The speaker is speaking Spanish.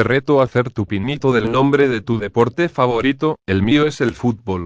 Te reto a hacer tu pinito del nombre de tu deporte favorito, el mío es el fútbol.